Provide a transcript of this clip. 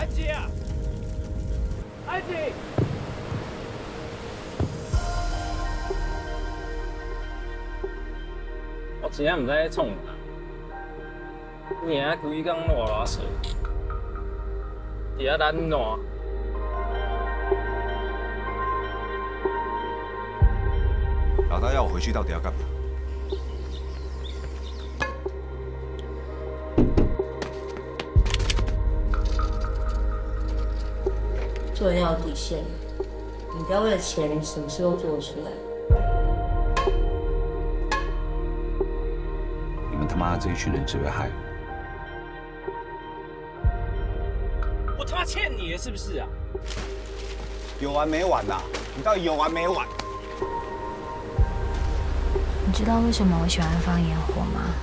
阿姐，阿姐，我今仔唔知在创，今仔规工热热死，今仔冷热。老大要我回去到底要干嘛？做人要有底线，你不要为了钱什么事都做得出来。你们他妈的这一群人只会害我。我他妈欠你的是不是啊？有完没完呐？你到底有完没完？你知道为什么我喜欢放烟火吗？